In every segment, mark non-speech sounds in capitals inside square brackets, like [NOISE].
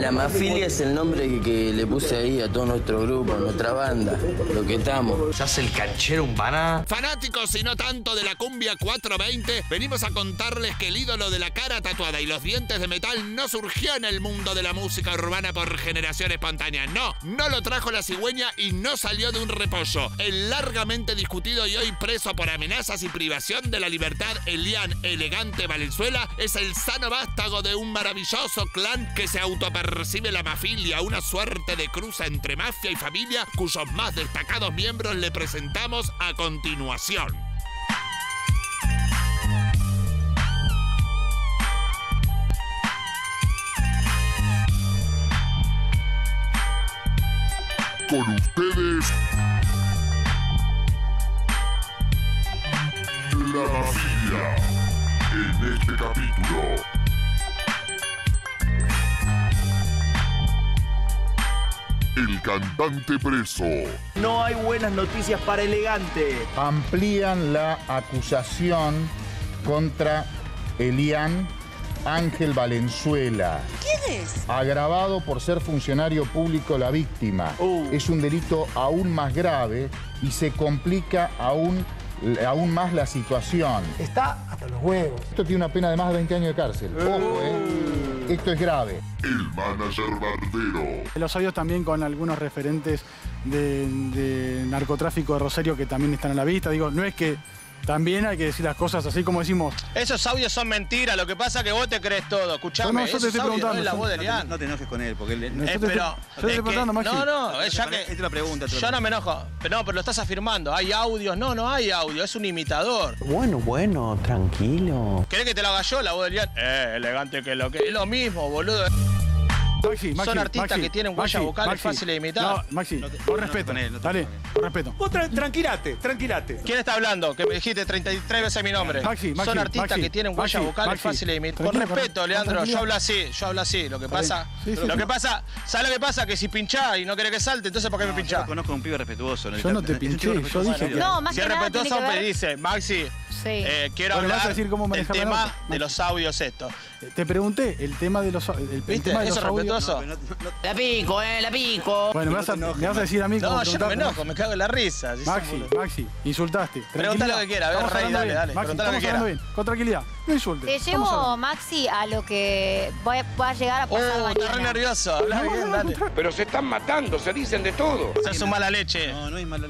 La mafilia es el nombre que, que le puse ahí a todo nuestro grupo, a nuestra banda, lo que estamos. ¿Se hace el canchero un? Fanáticos y no tanto de la cumbia 420, venimos a contarles que el ídolo de la cara tatuada y los dientes de metal no surgió en el mundo de la música urbana por generación espontánea. No, no lo trajo la cigüeña y no salió de un repollo. El largamente discutido y hoy preso por amenazas y privación de la libertad, Elian Elegante Valenzuela, es el sano vástago de un maravilloso clan que se autopercibe la mafilia, una suerte de cruza entre mafia y familia cuyos más destacados miembros le presentamos a continuación. Con ustedes, la mafia en este capítulo. El cantante preso. No hay buenas noticias para Elegante. amplían la acusación contra Elian Ángel Valenzuela. ¿Quién es? Agravado por ser funcionario público la víctima. Uh. Es un delito aún más grave y se complica aún, aún más la situación. Está hasta los huevos. Esto tiene una pena de más de 20 años de cárcel. Ojo, ¿eh? Esto es grave. El manager bardero. Los audios también con algunos referentes de, de narcotráfico de Rosario que también están a la vista. Digo, no es que también hay que decir las cosas así como decimos. Esos audios son mentiras, lo que pasa es que vos te crees todo. Escuchame, No, no, yo te esos estoy audios preguntando, no es la voz de Elian. No te enojes con él, porque él... No, Eh, pero, yo te estoy preguntando, Maxi. No, no, es ya Esta que. es la pregunta. te Yo no me enojo. Pero no, pero lo estás afirmando. Hay audios. No, no hay audio. Es un imitador. Bueno, bueno, tranquilo. ¿Querés que te lo haga yo la voz de Elian? Eh, elegante que lo que. Es lo mismo, boludo. Maxi, Maxi, Son artistas Maxi, que tienen huellas Maxi, vocales Maxi. fáciles de imitar. No, Maxi, No te- con no te respeto. con él, Dale, con respeto. Vos tra- tranquilate, tranquilate. ¿Quién está hablando? Que me dijiste 33 veces mi nombre. Maxi, Maxi, Son artistas Maxi, que tienen huellas Maxi, vocales Maxi. fáciles de imitar. Con Tranquilo, respeto, Leandro. Yo hablo así, yo hablo así. Lo que pasa. bien. Sí, sí, lo sí. que pasa. ¿Sabes lo que pasa? Que si pinchás y no querés que salte, entonces ¿por qué me Yo pinchás? lo conozco a un pibe respetuoso. Yo no te pinché, yo dije que- No, más Si que es nada respetuoso, tiene que me dice, Maxi, Sí. eh, quiero Bueno, vas a hablar decir cómo del la tema nota, de los audios estos. Te pregunté el tema de los el, el tema de Eso los es audios. respetuoso. No, no, no, La pico, eh, la pico. Bueno, me vas, a, me vas a decir a mí cómo No, yo no me enojo, me cago en la risa. si Maxi. Maxi, insultaste. Preguntá lo que quiera, a ver, Rey, dale, bien. dale, Maxi, preguntá lo que estamos hablando bien. Con tranquilidad. No insultes. Te Estamos llevo. Maxi, a lo que va a, llegar a pasar Oh, está re nervioso. Habla bien, dale. Pero se están matando, se dicen de todo. Sos un mala leche. no, no hay mala...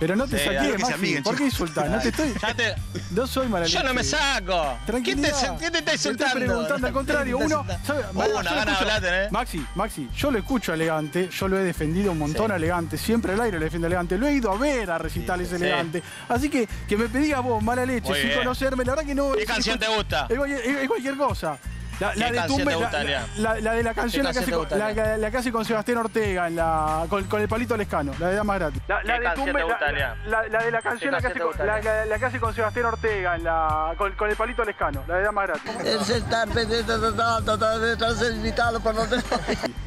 Pero no te Sí, saqué, Maxi. amiguen, ¿Por qué insultás? No te estoy. Ya te- No soy mala Yo no me saco. ¿Quién te, quién te está Te insultando? Estoy preguntando al contrario. ¿Quién te Uno, gana de escucho- hablar tenés. Maxi, Maxi, yo lo escucho a elegante, yo lo he defendido un montón a elegante, siempre al aire lo defiendo a elegante, lo he ido a ver a recitales Sí. elegante. Así que que me pedías vos mala leche Muy sin bien. conocerme, la verdad que no. ¿Qué canción te gusta? Es, cualquier- es- es cualquier cosa. La, ¿Qué la de canción Tumbe, te la, la- de la canción, la que, hace la, Lea? la- la que hace con Sebastián Ortega en la, con, con el palito Lescano, la de Damas Gratis. La, la ¿Qué de Tumbe, la, Lea? la- la de la canción, la que, hace la, Lea? la- la que hace con Sebastián Ortega en la, con, con el palito Lescano, la de Damas Gratis.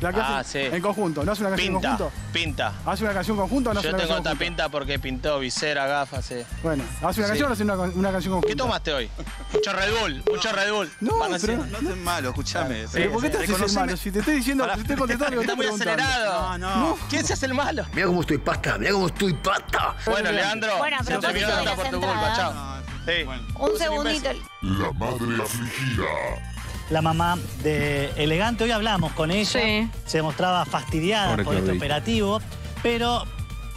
La que Ah, hace sí. en conjunto, ¿no hace una canción en Pinta, conjunto? pinta. ¿Hace una canción conjunta o no hace Yo una tengo esta pinta porque pintó visera, gafas, sí. Bueno, ¿hace una Sí. canción o no hace una, una canción conjunta? ¿Qué tomaste hoy? Mucho Red Bull, mucho Red Bull. No, pero- No malo, escúchame. ¿Pero por qué te haces el malo? Si te estoy diciendo, te estoy contestando [LAUGHS] Está muy acelerado. No, no. ¿Quién se hace el malo? Mira cómo estoy pata, mira cómo estoy pata. Bueno, Leandro, Bueno, se terminó la por tu culpa, chao. No, Sí. bueno. Un segundito. La madre afligida. la mamá de Elegante. Hoy hablamos con ella. Sí. Se mostraba fastidiada por este operativo, pero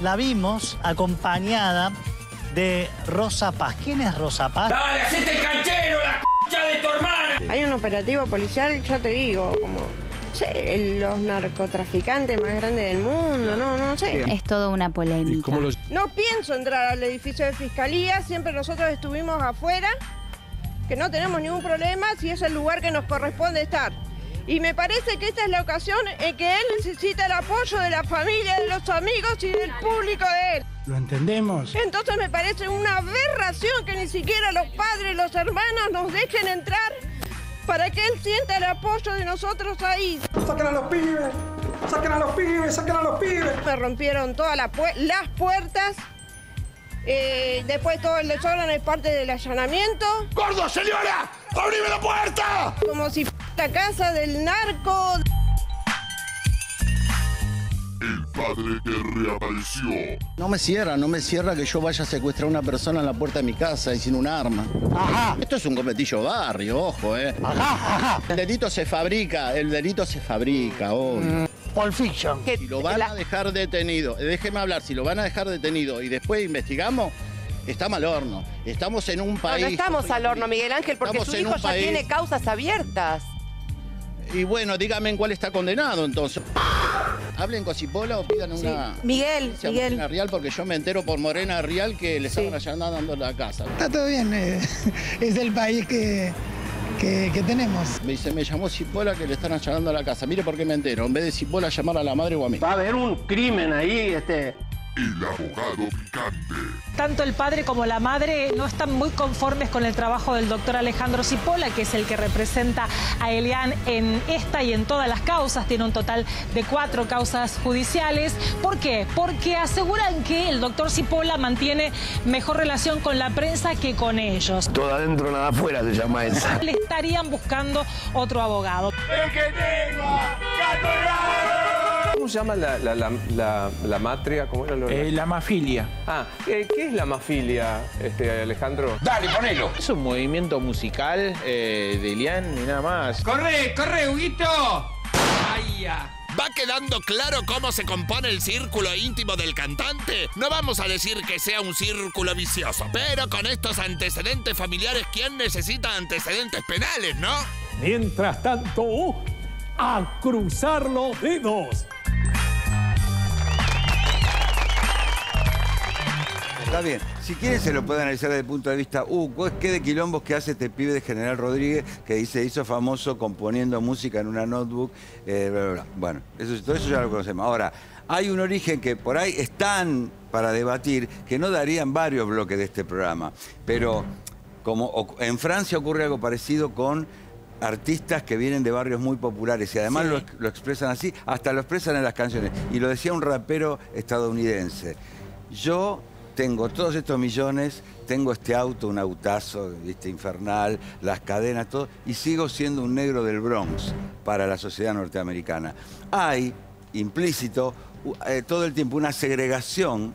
la vimos acompañada de Rosa Paz. ¿Quién es Rosa Paz? ¡Dale, hacete canchero, la c*** de tu hermana! Hay un operativo policial, ya te digo, como sé, los narcotraficantes más grandes del mundo, no, no sé. Es toda una polémica. No pienso entrar al edificio de fiscalía, siempre nosotros estuvimos afuera, que no tenemos ningún problema si es el lugar que nos corresponde estar. Y me parece que esta es la ocasión en que él necesita el apoyo de la familia, de los amigos y del público de él. ¿Lo entendemos? Entonces me parece una aberración que ni siquiera los padres, los hermanos nos dejen entrar para que él sienta el apoyo de nosotros ahí. ¡Saquen a los pibes! ¡Saquen a los pibes! ¡Saquen a los pibes! Me rompieron todas las, pue- las puertas. Eh, después todo el desorden es parte del allanamiento. ¡Gordo, señora! ¡Abrime la puerta! Como si la casa del narco. El padre que reapareció. No me cierra, no me cierra que yo vaya a secuestrar a una persona en la puerta de mi casa y sin un arma. Ajá. Esto es un cometillo barrio, ojo, eh. Ajá, ajá. El delito se fabrica, el delito se fabrica hoy. Mm, Pulp Fiction. Si lo van a dejar detenido, eh, déjeme hablar, si lo van a dejar detenido y después investigamos, está mal horno. Estamos en un país. no estamos al horno, Miguel Ángel, porque Estamos su en hijo un ya país- tiene causas abiertas. Y bueno, dígame en cuál está condenado entonces. Hablen con Cipolla o pidan una. Miguel, Miguel. Morena Real, porque yo me entero por Morena Real que le estaban allanando la casa. Está todo bien, eh, [LAUGHS] es el país que, que, que tenemos. Me dice, me llamó Cipolla que le están allanando la casa. Mire por qué me entero. En vez de Cipolla llamar a la madre o a mí. Va a haber un crimen ahí, este. El abogado picante. Tanto el padre como la madre no están muy conformes con el trabajo del doctor Alejandro Cipolla, que es el que representa a Elian en esta y en todas las causas. Tiene un total de cuatro causas judiciales. ¿Por qué? Porque aseguran que el doctor Cipolla mantiene mejor relación con la prensa que con ellos. Todo adentro, nada afuera se llama esa. Le estarían buscando otro abogado. ¿Cómo se llama la, la, la, la- la matria? ¿Cómo era lo la mafilia. Ah, ¿qué, qué es la mafilia, este, Alejandro? Dale, ponelo. Es un movimiento musical eh, de Ilian y nada más. ¡Corre, corre, Huguito! ¡Ay, ya! ¿Va quedando claro cómo se compone el círculo íntimo del cantante? No vamos a decir que sea un círculo vicioso, pero con estos antecedentes familiares, ¿quién necesita antecedentes penales, no? Mientras tanto, a cruzar los dedos. Está bien. Si quieren se lo pueden analizar desde el punto de vista, uh, ¿qué de quilombos que hace este pibe de General Rodríguez que dice hizo famoso componiendo música en una notebook? eh, bla, bla, bla. Bueno, eso, todo eso ya lo conocemos. Ahora, hay un origen que por ahí están para debatir que no darían varios bloques de este programa. Pero como en Francia ocurre algo parecido con artistas que vienen de barrios muy populares y además lo, lo expresan así, hasta lo expresan en las canciones. Y lo decía un rapero estadounidense. Yo tengo todos estos millones, tengo este auto, un autazo, ¿viste? infernal, las cadenas, todo, y sigo siendo un negro del Bronx para la sociedad norteamericana. Hay implícito eh, todo el tiempo una segregación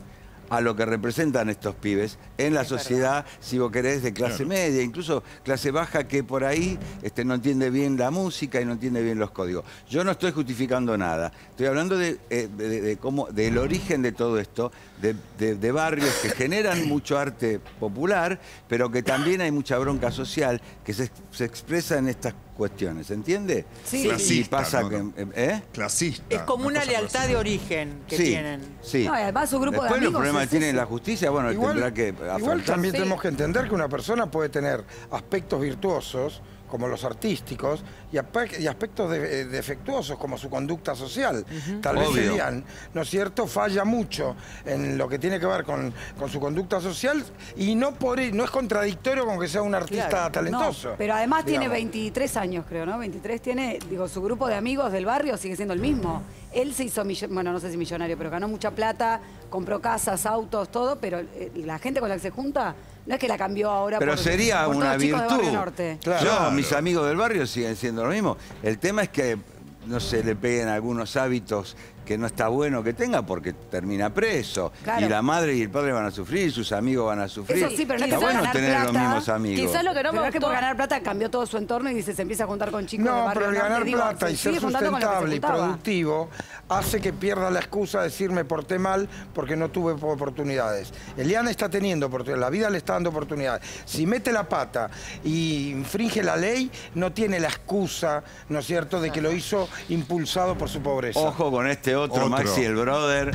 a lo que representan estos pibes en la sociedad, si vos querés, de clase media, incluso clase baja, que por ahí este, no entiende bien la música y no entiende bien los códigos. Yo no estoy justificando nada, estoy hablando de, eh, de- de cómo, del origen de todo esto, de, de- de barrios que generan [COUGHS] mucho arte popular, pero que también hay mucha bronca social que se, se expresa en estas cuestiones, ¿entiende? Sí. Y Clasista, pasa ¿no? que... ¿eh? Clasista. Es como una lealtad de origen que Sí, tienen. Sí. No, y además su grupo de Después los amigos problemas es que tiene ese. la justicia, bueno, Igual- tendrá que Igual también tenemos que entender que una persona puede tener aspectos virtuosos, como los artísticos, y, aspe- y aspectos de- eh, defectuosos, como su conducta social. Tal vez Obvio. Elian, ¿no es cierto?, falla mucho en lo que tiene que ver con, con su conducta social y no, por, e- no es contradictorio con que sea un artista Claro, talentoso. no, pero además tiene digamos. 23 años, creo, ¿no? 23 tiene, digo, su grupo de amigos del barrio sigue siendo el mismo. Él se hizo, bueno, no sé si millonario, pero ganó mucha plata, compró casas, autos, todo, pero eh, la gente con la que se junta no es que la cambió ahora Pero por, sería por una todos chicos de virtud. Norte. Yo, mis amigos del barrio siguen siendo lo mismo. El tema es que no se le peguen algunos hábitos que no está bueno que tenga porque termina preso. Claro. Y la madre y el padre van a sufrir, sus amigos van a sufrir. Eso sí, pero no está bueno tener plata, los mismos amigos. Quizás lo que no me es que por ganar plata cambió todo su entorno y dice, se empieza a juntar con chicos de No, barrio pero el ganar Digo, plata se y ser se sustentable y productivo hace que pierda la excusa de decir me porté mal porque no tuve oportunidades. Eliana está teniendo oportunidades, la vida le está dando oportunidades. Si mete la pata y infringe la ley, no tiene la excusa, ¿no es cierto?, de que lo hizo impulsado por su pobreza. Ojo con este otro, Otro. Maxi el brother,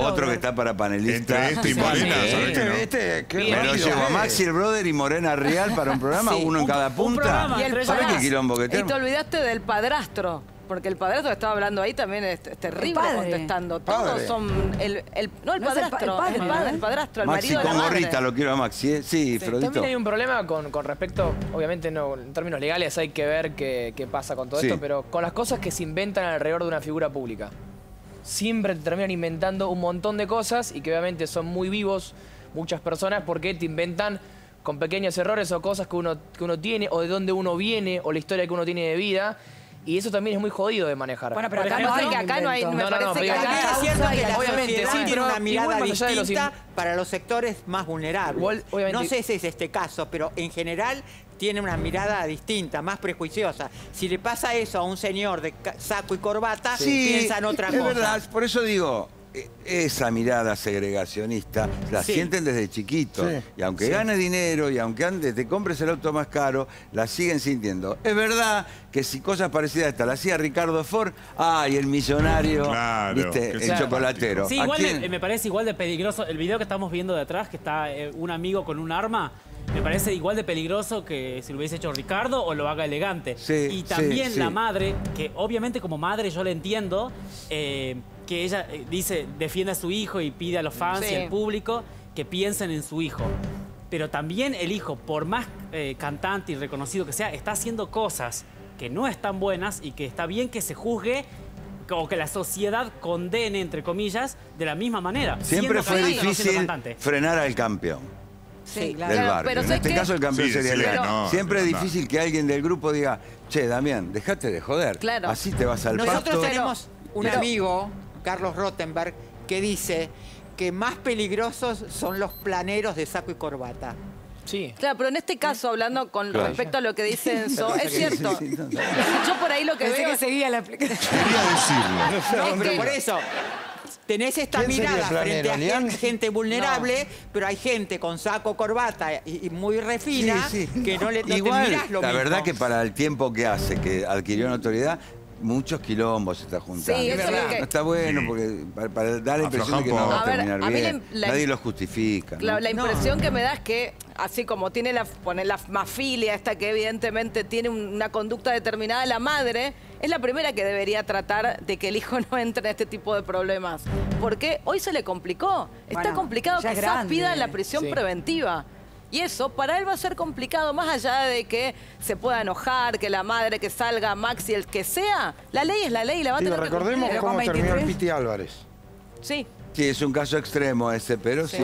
otro que está para panelista. Entre este y Morena, Sí. ¿sabés que no? Este, qué Pero rápido llevo a Maxi el brother y Morena Real para un programa, Sí. uno en cada punta. Y el ¿Sabés qué quilombo que Y te olvidaste del padrastro. Porque el padrastro que estaba hablando ahí también es, es terrible padre. contestando. Todos Padre. son. El, el- no, el No es el pa- padrastro. el padre, el, padre, ¿no? el padrastro, el Maxi marido de con madre. gorrita lo quiero a Maxi, ¿eh? Sí, Frodito. También hay un problema con, con respecto, obviamente no, en términos legales hay que ver qué, qué pasa con todo Sí. esto, pero con las cosas que se inventan alrededor de una figura pública. Siempre te terminan inventando un montón de cosas y que obviamente son muy vivos muchas personas porque te inventan con pequeños errores o cosas que uno, que uno tiene o de dónde uno viene o la historia que uno tiene de vida Y eso también es muy jodido de manejar. Bueno, pero Por acá no ejemplo, hay- acá no hay- me no, no, parece no, que acá- Es cierto que la Obviamente, sí, tiene una mirada de los distinta para los sectores más vulnerables. Igual, obviamente- No sé si es este caso, pero en general tiene una mirada distinta, más prejuiciosa. Si le pasa eso a un señor de saco y corbata, Sí, piensan otra es cosa. verdad, por eso digo, esa mirada segregacionista la Sí. sienten desde chiquitos. Sí. Y aunque Sí. gane dinero y aunque antes te compres el auto más caro, la siguen sintiendo. Es verdad que si cosas parecidas a esta la hacía Ricardo Ford, ay, el millonario, Claro, viste, el sea chocolatero. Sí, ¿A igual me, me parece igual de peligroso. El video que estamos viendo de atrás, que está eh, un amigo con un arma, me parece igual de peligroso que si lo hubiese hecho Ricardo o lo haga elegante. Sí, y también sí. la madre, que obviamente como madre yo le entiendo, eh, que ella eh, dice, defiende a su hijo y pide a los fans Sí. y al público que piensen en su hijo. Pero también el hijo, por más eh, cantante y reconocido que sea, está haciendo cosas que no están buenas y que está bien que se juzgue o que la sociedad condene, entre comillas, de la misma manera. Siempre fue no difícil cantante. frenar al campeón. Sí, del claro, barrio. pero en este que- caso el campeón Sí, sería sí, el pero- Damián. no, Siempre es difícil que alguien del grupo diga, che, Damián, dejate de joder. Claro. Así te vas al Nosotros pasto. tenemos un Pero- amigo, Carlos Rottenberg, que dice que más peligrosos son los planeros de saco y corbata. Sí. Claro, pero en este caso, hablando con Claro. respecto a lo que dice [LAUGHS] Enzo, es cierto. no, no. Yo por ahí lo que Pensé veo que seguía la explicación. [LAUGHS] Quería decirlo. No, pero por eso. Tenés esta ¿Quién sería mirada frente a gente, gente vulnerable, pero hay gente con saco, corbata y, y muy refina Sí, sí. que no le no te Igual, mirás lo la mismo. verdad que para el tiempo que hace, que adquirió notoriedad, muchos quilombos se está juntando. Sí, eso No está bueno porque para, para dar la impresión de que no va a A ver, terminar a mí bien. la- la- Nadie lo justifica. ¿no? La, impresión que me da es que, así como tiene la, poner la mafilia, esta que evidentemente tiene un- una conducta determinada, la madre es la primera que debería tratar de que el hijo [LAUGHS] no entre en este tipo de problemas. Porque hoy se le complicó. Está Bueno, complicado que es grande. pida la prisión Sí. preventiva. Y eso para él va a ser complicado, más allá de que se pueda enojar, que la madre que salga, Maxi, el que sea. La ley es la ley y la va a tener que recordemos cómo terminó el 23. Piti Álvarez. Sí. Sí, es un caso extremo ese, pero sí.